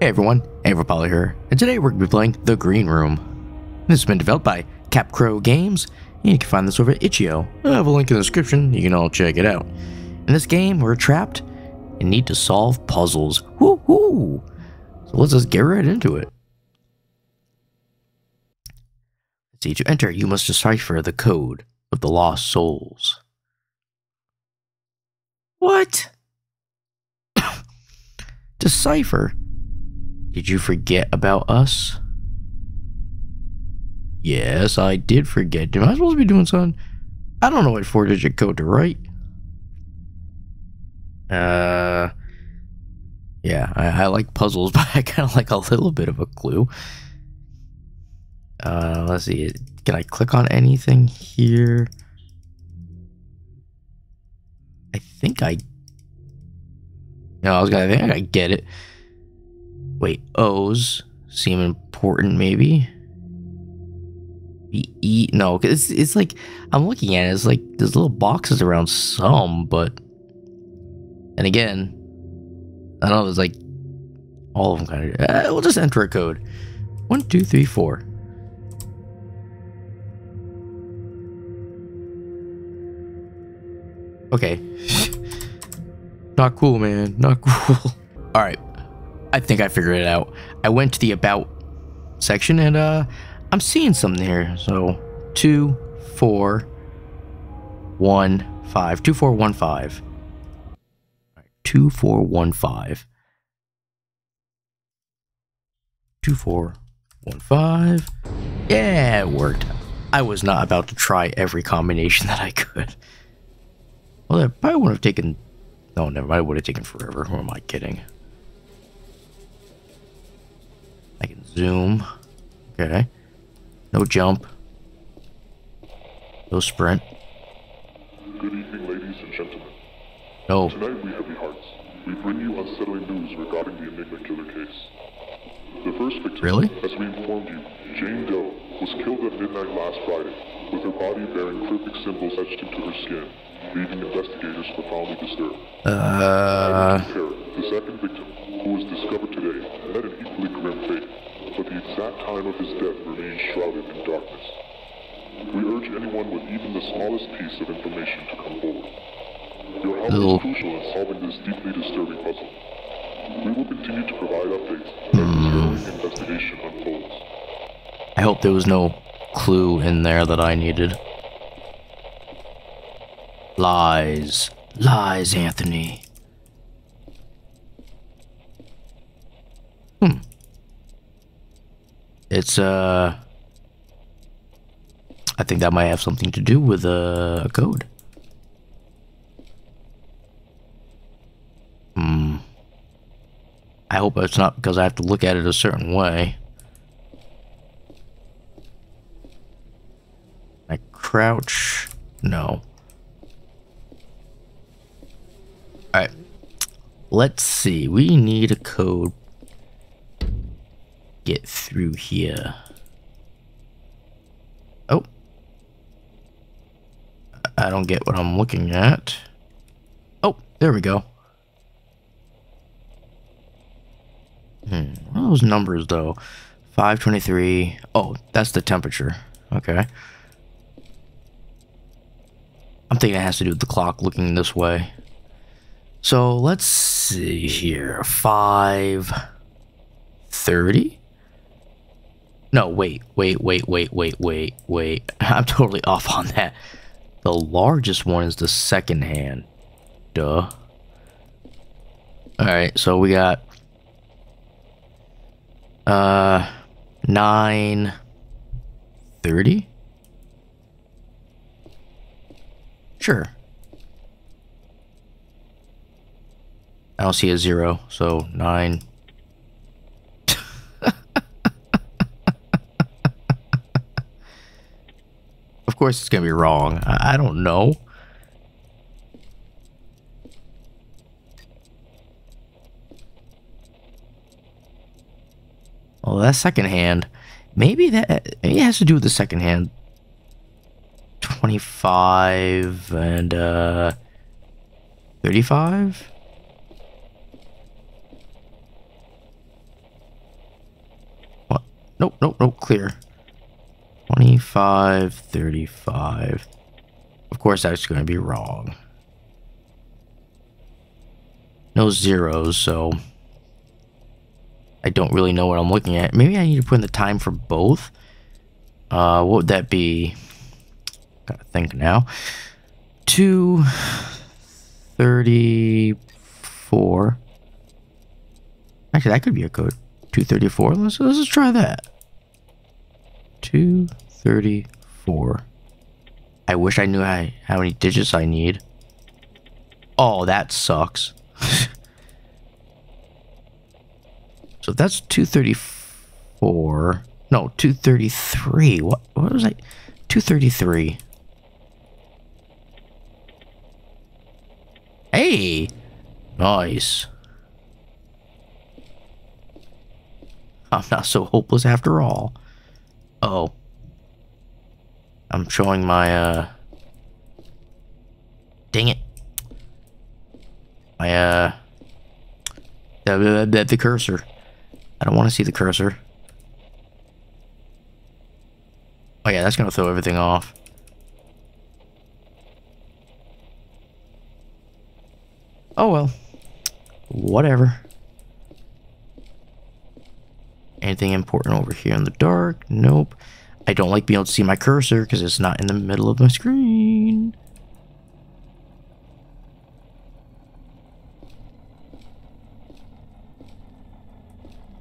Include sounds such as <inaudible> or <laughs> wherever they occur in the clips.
Hey everyone, Evapilot here, and today we're going to be playing The Green Room. This has been developed by CapCrow Games, and you can find this over at itch.io. I have a link in the description, you can all check it out. In this game, we're trapped and need to solve puzzles. Woohoo! So let's just get right into it. See, to enter, you must decipher the code of the lost souls. What? <coughs> decipher? Did you forget about us? Yes, I did forget. Am I supposed to be doing something? I don't know what four digit code to write. Uh, yeah, I, I like puzzles, <laughs> but I kind of like a little bit of a clue. Uh, let's see. Can I click on anything here? I think I. No, I was gonna. I think I get it. Wait, O's seem important, maybe. E no, it's it's like I'm looking at it. It's like there's little boxes around some, but and again, I don't know. There's like all of them kind of. Uh, we'll just enter a code. One, two, three, four. Okay. <laughs> Not cool, man. Not <laughs> cool. All right. I think I figured it out. I went to the about section and uh I'm seeing something here. So two, four, one, five. Two, four, one, five. Two, four, one, five. Two, four, one, five. Yeah, it worked. I was not about to try every combination <laughs> that I could. Well, that probably would have taken. No, never mind. It would have taken forever. Who am I kidding? I can zoom. Okay. No jump. No sprint. Good evening, ladies and gentlemen. No. Tonight, we heavy hearts. We bring you unsettling news regarding the Enigma killer case. The first victim, Really? as we informed you, Jane Doe, was killed at midnight last Friday, with her body bearing cryptic symbols etched into her skin, leaving investigators profoundly disturbed. Uh. The second victim, who was discovered today, met an equally grim fate, but the exact time of his death remains shrouded in darkness. We urge anyone with even the smallest piece of information to come forward. Your help is crucial in solving this deeply disturbing puzzle. We will continue to provide updates as this harrowing investigation unfolds. I hope there was no clue in there that I needed. Lies. Lies, Anthony. Hmm. It's, uh. I think that might have something to do with uh, a code. Hmm. I hope it's not because I have to look at it a certain way. I crouch. No. Alright. Let's see. We need a code. Get through here. Oh. I don't get what I'm looking at. Oh, there we go. Hmm. What are those numbers though? 523. Oh, that's the temperature. Okay. I'm thinking it has to do with the clock looking this way. So let's see here. 530? No, wait, wait, wait, wait, wait, wait, wait. <laughs> I'm totally off on that. The largest one is the second hand. Duh. Alright, so we got uh, nine thirty. Sure. I don't see a zero, so nine. of course, it's gonna be wrong. I, I don't know. Well, that second hand, maybe that maybe it has to do with the second hand. Twenty-five and uh, thirty-five. Nope, nope, clear. 25, 35. Of course, that's going to be wrong. No zeros, so I don't really know what I'm looking at. Maybe I need to put in the time for both. Uh, what would that be? Gotta think now. 234. Actually, that could be a code. 234. Let's, let's just try that. 234. I wish I knew how, how many digits I need. Oh, that sucks. <laughs> so that's 234. No, 233. What, what was I? 233. Hey! Nice. I'm not so hopeless after all. Oh. I'm showing my, uh... Dang it. My, uh... The, the, the cursor. I don't want to see the cursor. Oh yeah, that's gonna throw everything off. Oh well. Whatever. Anything important over here in the dark? Nope. I don't like being able to see my cursor because it's not in the middle of my screen.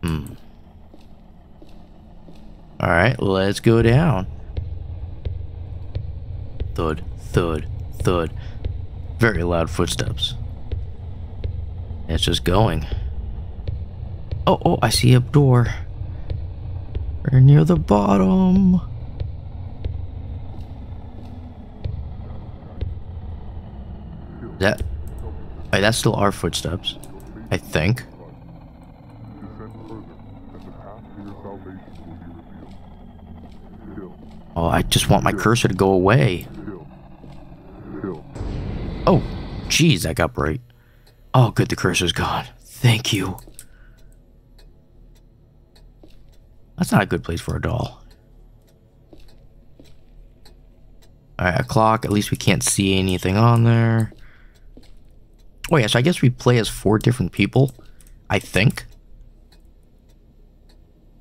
Hmm. Alright, let's go down. Thud, thud, thud. Very loud footsteps. It's just going. Oh, oh, I see a door. We're near the bottom. That... Wait, that's still our footsteps. I think. Oh, I just want my cursor to go away. Oh, jeez, that got bright. Oh, good, the cursor's gone. Thank you. That's not a good place for a doll. Alright, a clock. At least we can't see anything on there. Oh yeah, so I guess we play as four different people. I think.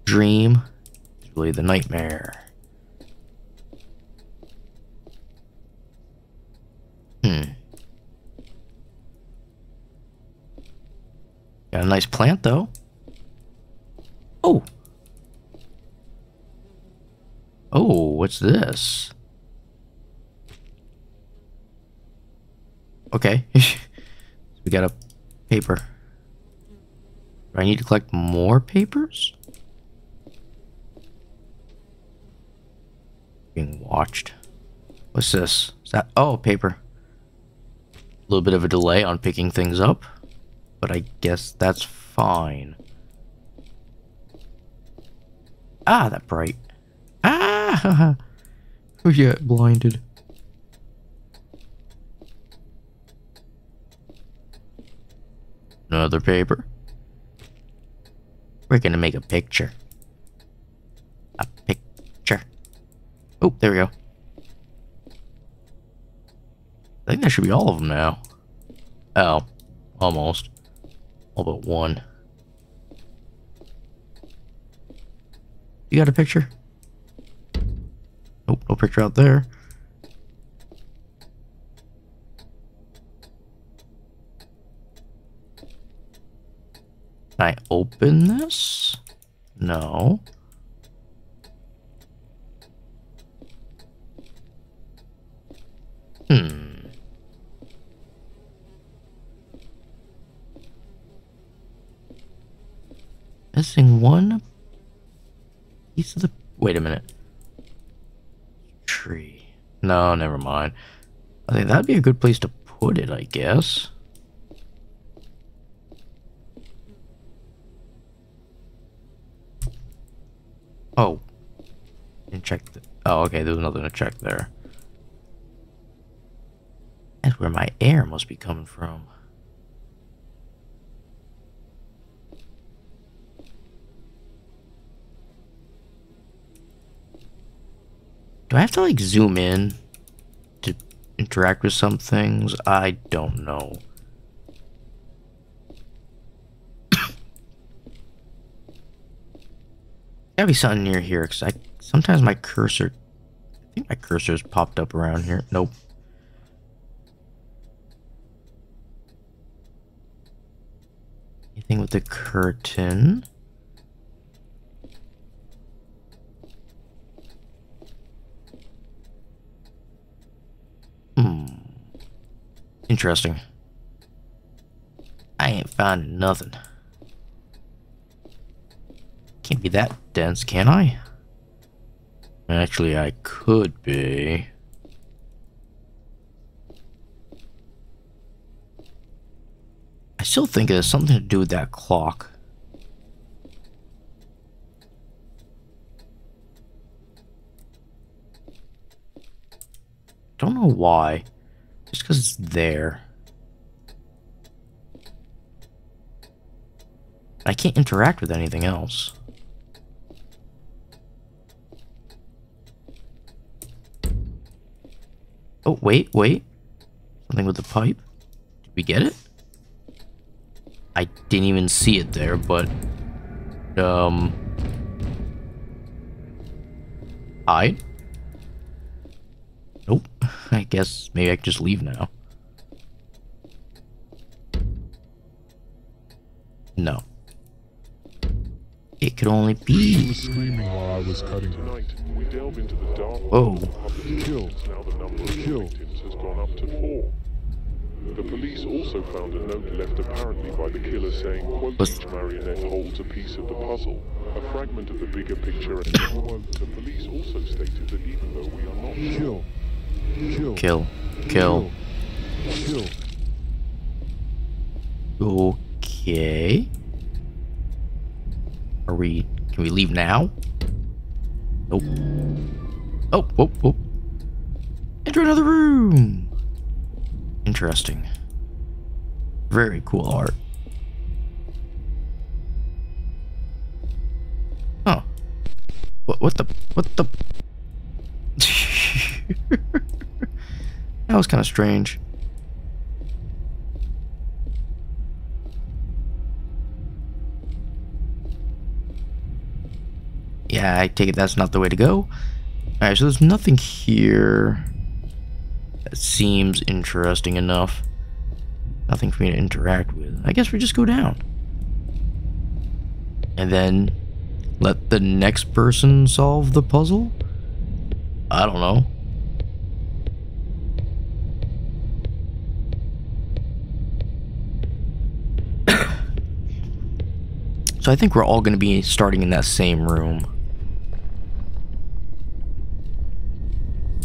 Dream. Really the nightmare. Hmm. Got a nice plant, though. Oh! Oh, what's this? Okay. <laughs> we got a paper. Do I need to collect more papers? Being watched. What's this? Is that... Oh, paper. A little bit of a delay on picking things up. But I guess that's fine. Ah, that bright. <laughs> Oh yeah, blinded. Another paper. We're gonna make a picture. A picture. Oh, there we go. I think that should be all of them now. Oh, almost. All but one. You got a picture? Nope, no picture out there. Can I open this? No. Hmm. Missing one piece of the... Wait a minute tree. No, never mind. I think that'd be a good place to put it, I guess. Oh. Didn't check the... Oh, okay, there's nothing to check there. That's where my air must be coming from. Do I have to like zoom in interact with some things? I don't know. <coughs> Gotta be something near here, because I sometimes my cursor I think my cursor's popped up around here. Nope. Anything with the curtain? Hmm. Interesting. I ain't finding nothing. Can't be that dense, can I? Actually, I could be. I still think it has something to do with that clock. Don't know why. Just because it's there. I can't interact with anything else. Oh, wait, wait. Something with the pipe. Did we get it? I didn't even see it there, but... Um... Hide? Nope. I guess maybe I can just leave now. No. It could only be. screaming while I was cutting. Tonight, we delve into the dark Whoa. Killed. Now the number of Killed. victims has gone up to four. The police also found a note left apparently by the killer saying, quote, each marionette holds a piece of the puzzle, a fragment of the bigger picture, and quote, the police also stated that even though we are not Kill. Kill. Kill. Kill. Okay. Are we... Can we leave now? Nope. Oh, whoop, whoop. Enter another room. Interesting. Very cool art. Huh. What, what the... What the... <laughs> that was kind of strange. Yeah, I take it that's not the way to go. Alright, so there's nothing here that seems interesting enough. Nothing for me to interact with. I guess we just go down. And then let the next person solve the puzzle? I don't know. So I think we're all going to be starting in that same room.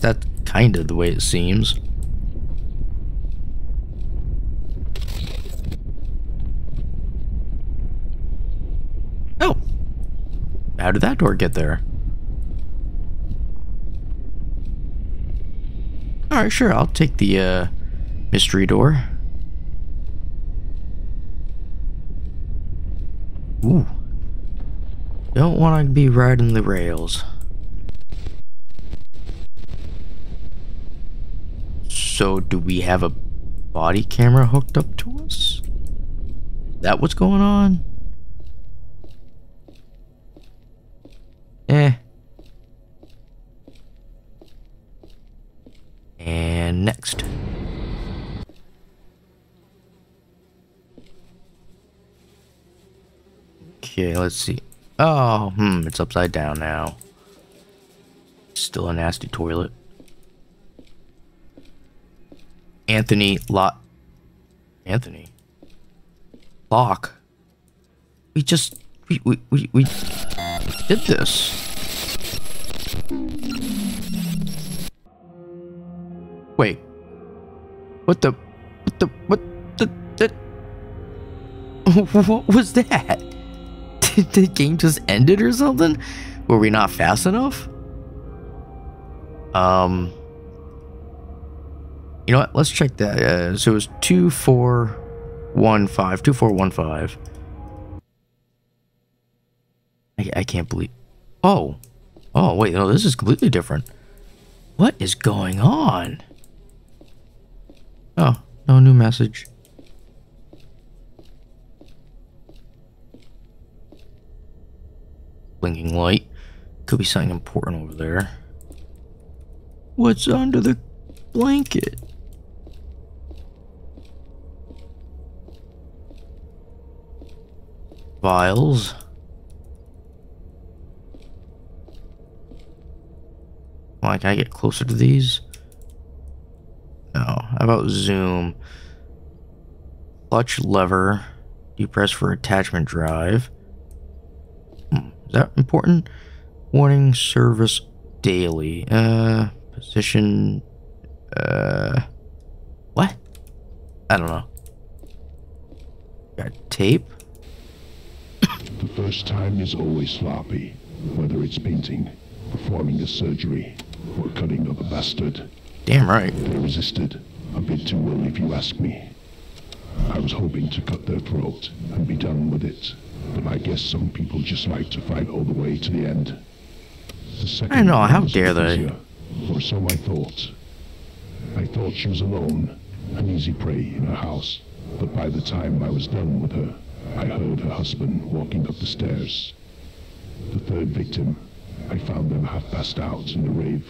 That's kind of the way it seems. Oh. How did that door get there? Alright, sure, I'll take the uh, mystery door. Ooh. Don't want to be riding the rails. So, do we have a body camera hooked up to us? That what's going on? Eh. And next. Okay, let's see. Oh, hmm, it's upside down now. Still a nasty toilet. Anthony Lot. Anthony. Locke. We just. We, we, we, we did this. Wait. What the. What the. What the. the what was that? Did <laughs> the game just ended or something? Were we not fast enough? Um. You know what? Let's check that. Uh, so it was 2415. 2415. I, I can't believe. Oh. Oh, wait. No, this is completely different. What is going on? Oh, no new message. Blinking light. Could be something important over there. What's under the blanket? Vials. Like, can I get closer to these? No. How about zoom? Clutch lever. Depress for attachment drive. Is that important? Warning service daily. Uh, position. Uh, what? I don't know. Got tape. The first time is always sloppy, whether it's painting, performing a surgery, or cutting up a bastard. Damn right. They resisted, a bit too well if you ask me. I was hoping to cut their throat and be done with it, but I guess some people just like to fight all the way to the end. The second I know, how dare they. easier, Or so I thought. I thought she was alone, an easy prey in her house, but by the time I was done with her, I heard her husband walking up the stairs. The third victim, I found them half passed out in the rave.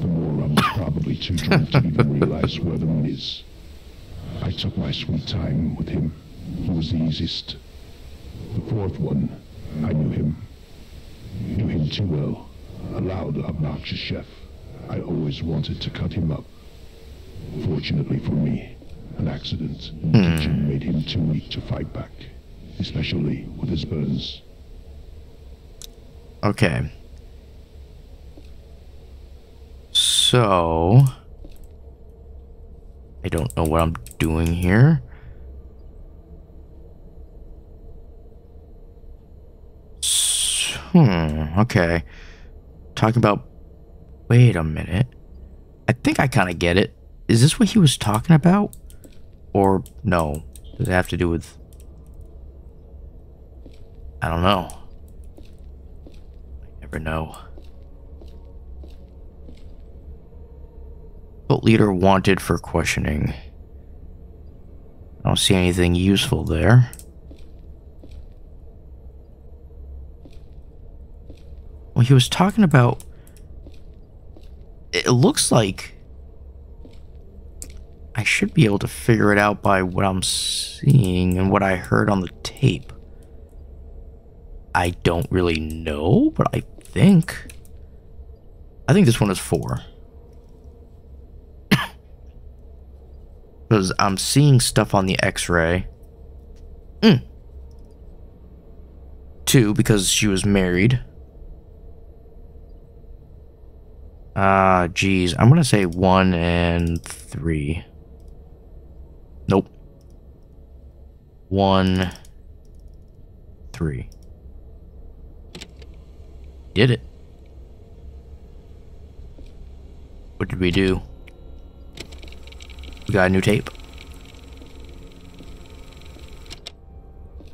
The moron was probably too drunk to even <laughs> realize where the moon is. I took my sweet time with him. He was the easiest. The fourth one, I knew him. Knew him too well. A loud, obnoxious chef. I always wanted to cut him up. Fortunately for me, an accident in the hmm. kitchen made him too weak to fight back, especially with his burns. Okay. So. I don't know what I'm doing here. Hmm, okay. Talking about. Wait a minute. I think I kind of get it. Is this what he was talking about? Or no? Does it have to do with. I don't know. I never know. Cult leader wanted for questioning. I don't see anything useful there. Well, he was talking about. It looks like. I should be able to figure it out by what I'm seeing and what I heard on the tape. I don't really know, but I think. I think this one is four. <coughs> Because I'm seeing stuff on the x ray. Mm. Two, because she was married. Ah, uh, geez. I'm going to say one and three. Nope. One, three. Did it. What did we do? We got a new tape.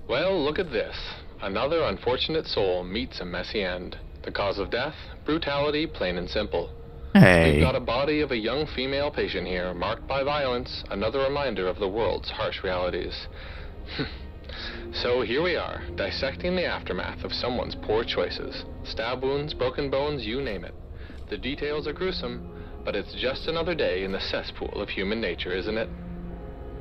Well, look at this. Another unfortunate soul meets a messy end. The cause of death? Brutality, plain and simple. Hey. We've got a body of a young female patient here, marked by violence, another reminder of the world's harsh realities. <laughs> so here we are, dissecting the aftermath of someone's poor choices. Stab wounds, broken bones, you name it. The details are gruesome, but it's just another day in the cesspool of human nature, isn't it?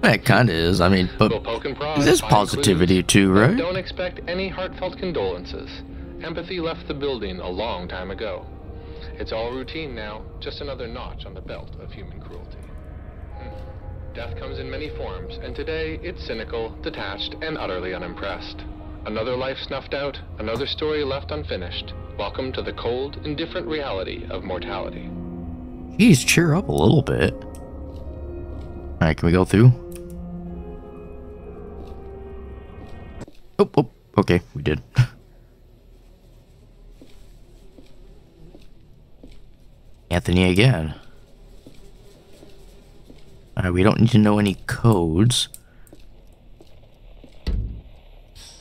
It kind of is. I mean, but We'll poke and prod, there's find positivity clues, too, right? Don't expect any heartfelt condolences. Empathy left the building a long time ago. It's all routine now, just another notch on the belt of human cruelty. Hmm. Death comes in many forms, and today it's cynical, detached, and utterly unimpressed. Another life snuffed out, another story left unfinished. Welcome to the cold, indifferent reality of mortality. Jeez, cheer up a little bit. All right, can we go through? Oh, oh, okay, we did. <laughs> Anthony again. Alright, we don't need to know any codes.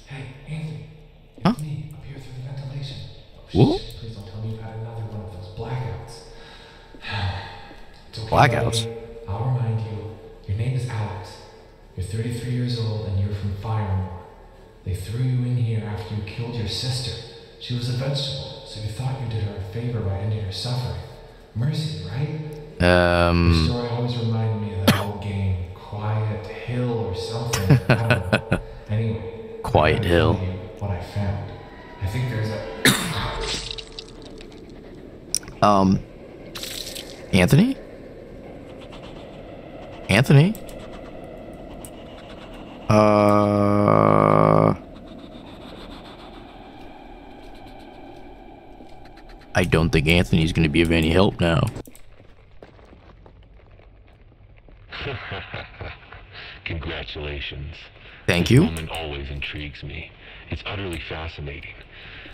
Hey, Anthony. It's Huh? me, up here through the ventilation. Whoa. please don't tell me you've had another one of those blackouts. <sighs> blackouts. I'll remind you, your name is Alex. You're 33 years old and you're from Firemore. They threw you in here after you killed your sister. She was a vegetable, so you thought you did her a favor by ending her suffering. Mercy, right? Your Um, story always reminded me of that old game, Quiet Hill or something. I don't know. <laughs> Anyway, Quiet Hill. What I found. I think there's a. um, Anthony? Anthony? Uh, I don't think Anthony's going to be of any help now. <laughs> Congratulations. Thank This you. moment always intrigues me. It's utterly fascinating.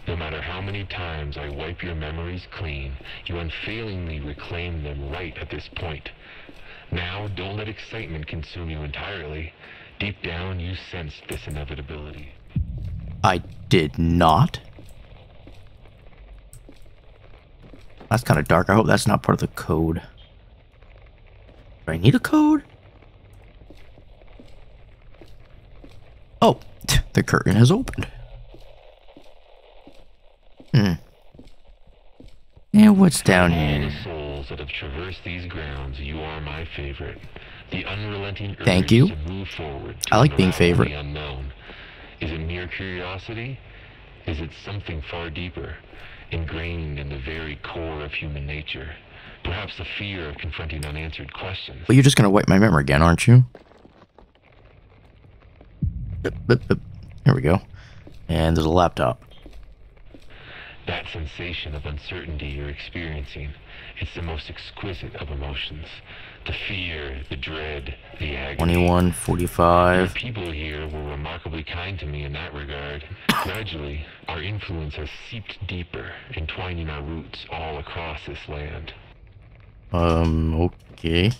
No matter how many times I wipe your memories clean, you unfailingly reclaim them right at this point. Now, don't let excitement consume you entirely. Deep down, you sensed this inevitability. I did not. That's kind of dark. I hope that's not part of the code. Do I need a code? Oh, <laughs> the curtain has opened. Hmm. And what's down here? the souls that have traversed these grounds, you are my favorite. The unrelenting urge Thank you. to move forward. I like being favorite. The unknown. Is it mere curiosity? Is it something far deeper, ingrained in the very core of human nature? Perhaps the fear of confronting unanswered questions. Well, you're just gonna wipe my memory again, aren't you? Bup, bup, bup. Here we go. And there's a laptop. That sensation of uncertainty you're experiencing, it's the most exquisite of emotions. The fear, the dread, the agony. 21, The people here were remarkably kind to me in that regard. Gradually, our influence has seeped deeper, entwining our roots all across this land. Um, okay.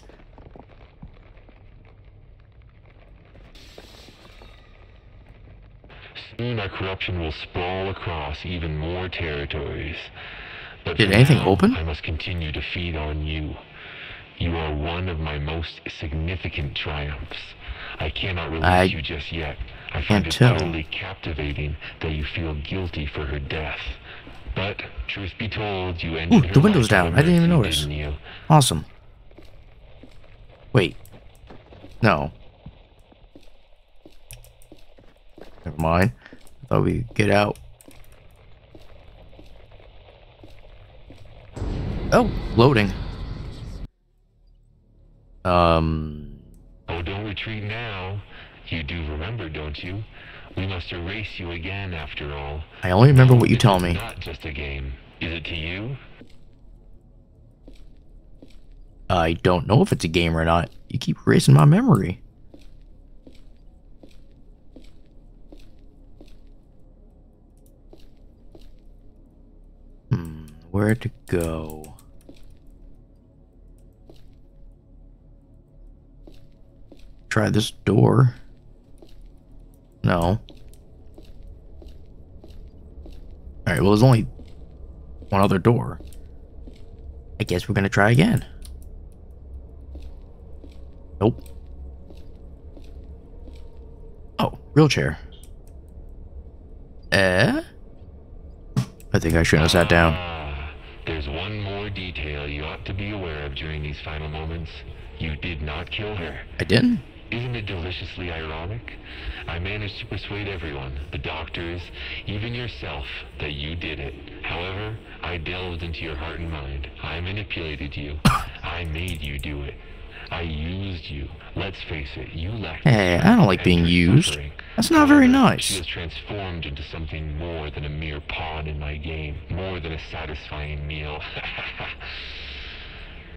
Soon our corruption will sprawl across even more territories. But Did anything now, open? I must continue to feed on you. You are one of my most significant triumphs. I cannot release I you just yet. I can't find it tell. utterly captivating that you feel guilty for her death. But truth be told, you ended Ooh, her the window's down. I didn't even notice. didn't? Awesome. Wait. No. Never mind. I thought we could get out. Oh, loading. Um, Oh, don't retreat now. You do remember, don't you? We must erase you again, after all. I only remember what you tell me. Not just a game. Is it to you? I don't know if it's a game or not. You keep erasing my memory. Hmm, where to go? Try this door. No. Alright, well, there's only one other door. I guess we're gonna try again. Nope. Oh, wheelchair. Eh? I think I shouldn't have sat down. Ah, there's one more detail you ought to be aware of during these final moments. You did not kill her. I didn't? Isn't it deliciously ironic? I managed to persuade everyone, the doctors, even yourself, that you did it. However, I delved into your heart and mind. I manipulated you. <coughs> I made you do it. I used you. Let's face it, you lacked. Hey, I don't like being used. suffering. That's not very nice. She was transformed into something more than a mere pawn in my game, more than a satisfying meal. <laughs>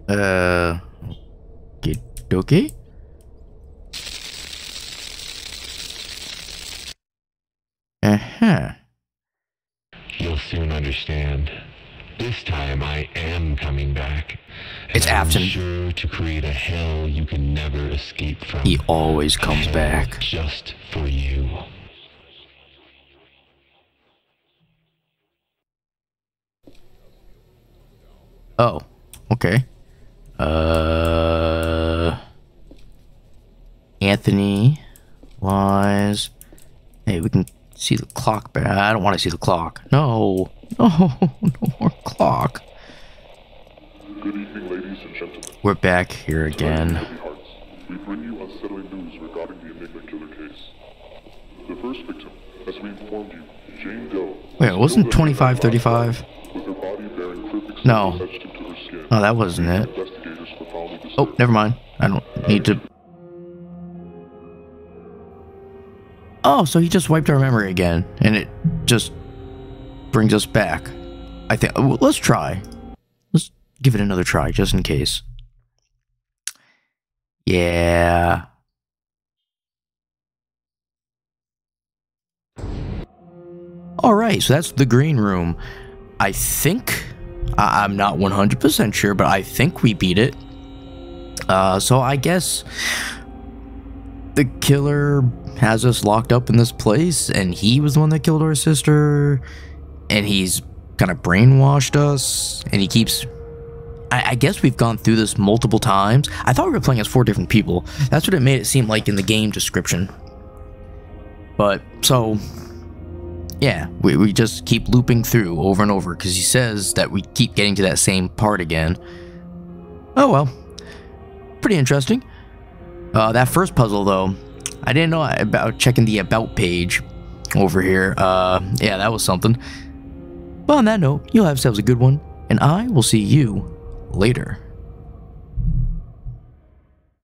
Uh. Okie dokie. Uh huh. You'll soon understand. This time I am coming back. and It's I'm Afton. sure to create a hell you can never escape from. He always comes hell back. Just for you. Oh, okay. Uh, Anthony was. Hey, we can see the clock, but I don't want to see the clock. No, <laughs> no, no more clock. Good evening, ladies and gentlemen. We're back here again. Heavy. We bring you unsettling news regarding the Enigma killer case. The first victim, as we informed you, Jane Doe. Wait, it wasn't 2535? With her body bearing cryptic No. symbols etched into her skin. Oh, that wasn't it. Investigators profoundly disturbed. Oh, never mind. I don't need to. Oh, so he just wiped our memory again, and it just brings us back. I think. well, Let's try. Let's give it another try, just in case. Yeah. All right, so that's the green room. I think I- I'm not 100% sure, but I think we beat it. Uh, so I guess the killer has us locked up in this place, and he was the one that killed our sister, and he's kind of brainwashed us, and he keeps. I, I guess we've gone through this multiple times. I thought we were playing as four different people. That's what it made it seem like in the game description. But so yeah, we, we just keep looping through over and over because he says that we keep getting to that same part again. Oh well. Pretty interesting. Uh, that first puzzle, though, I didn't know about checking the About page over here. Uh, yeah, that was something. But on that note, you'll have yourselves a good one, and I will see you later.